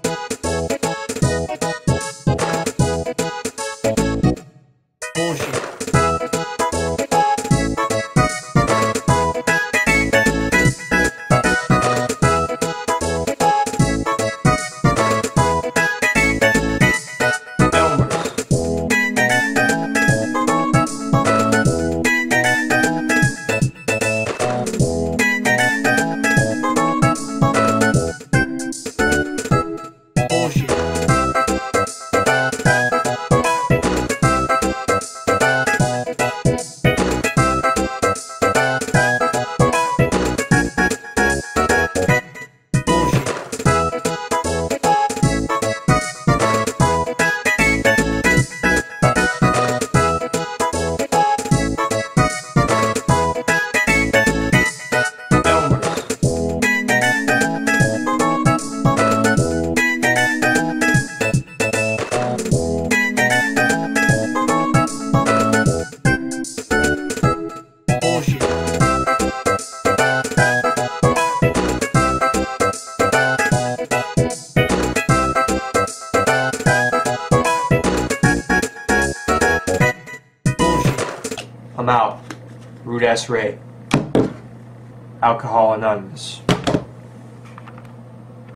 I'm out. Root S. Ray, Alcohol Anonymous.